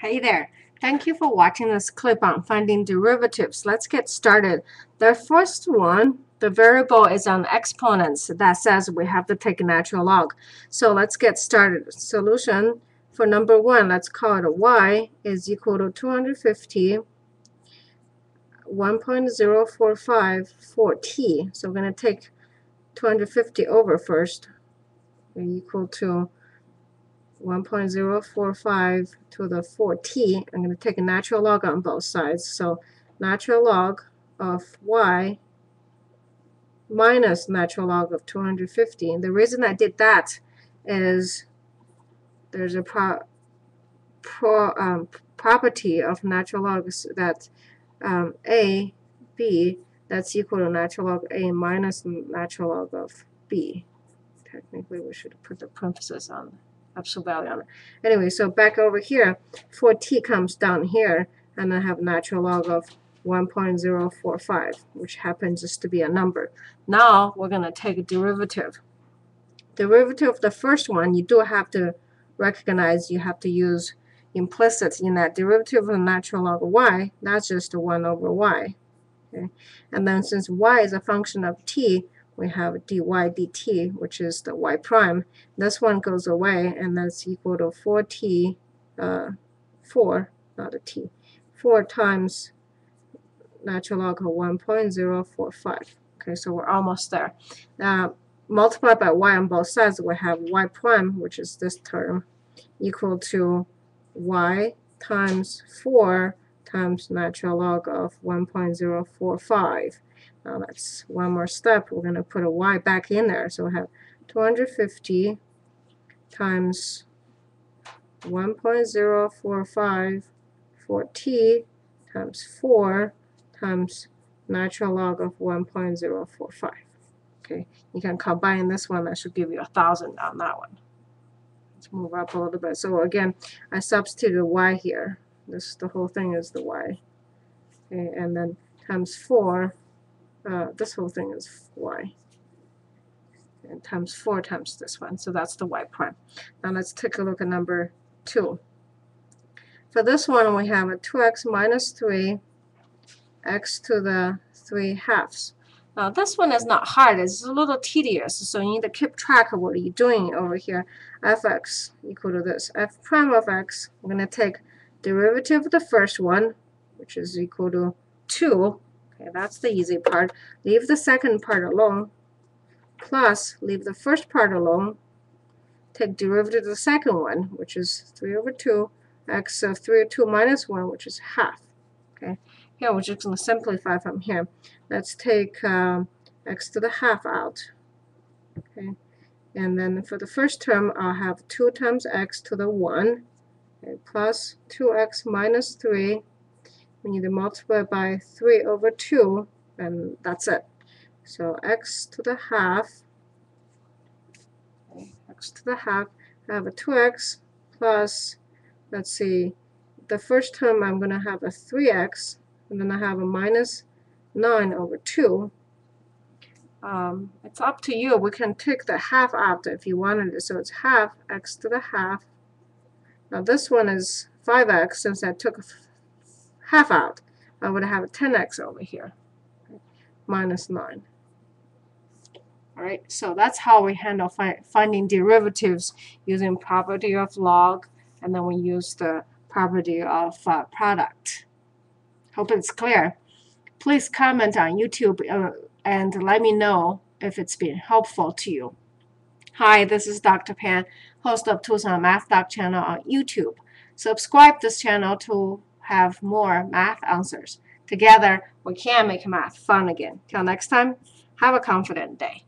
Hey there. Thank you for watching this clip on finding derivatives. Let's get started. The first one, the variable is on exponents. That says we have to take a natural log. So let's get started. Solution for number one, let's call it y is equal to 250 1.045 for t. So we're going to take 250 over first. Equal to 1.045 to the 4t. I'm going to take a natural log on both sides. So natural log of y minus natural log of 250. And the reason I did that is there's a pro, pro, um, property of natural logs that um, a, b, that's equal to natural log a minus natural log of b. Technically, we should put the parenthesis on absolute value on it. Anyway, so back over here, 4t comes down here, and I have natural log of 1.045, which happens just to be a number. Now we're going to take a derivative. Derivative of the first one, you do have to recognize you have to use implicit in that derivative of the natural log of y, that's just 1 over y. Okay? And then since y is a function of t, we have dy dt, which is the y prime. This one goes away, and that's equal to 4t, uh, 4, not a t, 4 times natural log of 1.045. Okay, so we're almost there. Now, multiply by y on both sides, we have y prime, which is this term, equal to y times 4 times natural log of 1.045. Now that's one more step. We're going to put a y back in there. So we have 250 times 1.045 for t times 4 times natural log of 1.045. Okay, you can combine this one. That should give you a thousand on that one. Let's move up a little bit. So again, I substituted y here. This the whole thing is the y. Okay, and then times 4 uh, this whole thing is y. And times 4 times this one. So that's the y prime. Now let's take a look at number 2. For this one, we have a 2x minus 3 x to the 3 halves. Now this one is not hard, it's a little tedious, so you need to keep track of what you're doing over here. fx equal to this. f prime of x, we're going to take derivative of the first one, which is equal to 2, Okay, that's the easy part. Leave the second part alone. Plus, leave the first part alone. Take derivative of the second one, which is 3 over 2, x of 3 over 2 minus 1, which is half. Okay, here we're just going to simplify from here. Let's take um, x to the half out. Okay, and then for the first term, I'll have 2 times x to the 1 okay, plus 2x minus 3 we need to multiply by 3 over 2 and that's it. So x to the half, x to the half, I have a 2x plus, let's see, the first term I'm going to have a 3x, and then I have a minus 9 over 2. Um, it's up to you. We can take the half out if you wanted it. So it's half x to the half. Now this one is 5x since I took half out, I would have a 10x over here, minus 9. Alright, so that's how we handle fi finding derivatives using property of log, and then we use the property of uh, product. Hope it's clear. Please comment on YouTube uh, and let me know if it's been helpful to you. Hi, this is Dr. Pan, host of Tucson Math Doc channel on YouTube. Subscribe this channel to have more math answers. Together, we can make math fun again. Till next time, have a confident day.